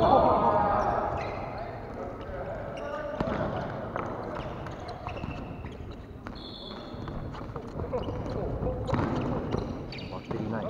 バッテリーない。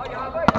あ、やばいよ。